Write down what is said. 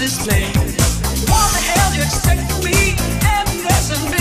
this place. What the hell you expect from me? Happiness and